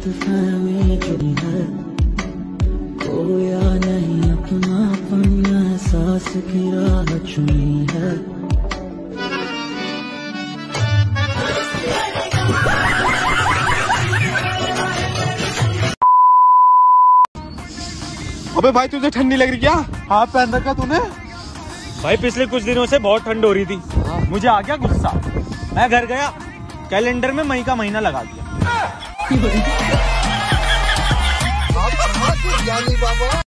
गलत फहमी है खोया नहीं एहसास की राह चुनी है अबे भाई तुझे ठंडी लग रही क्या? हाँ पहन रखा तूने? भाई पिछले कुछ दिनों से बहुत ठंड हो रही थी। मुझे आ गया गुस्सा। मैं घर गया कैलेंडर में मई का महीना लगा दिया। बाबा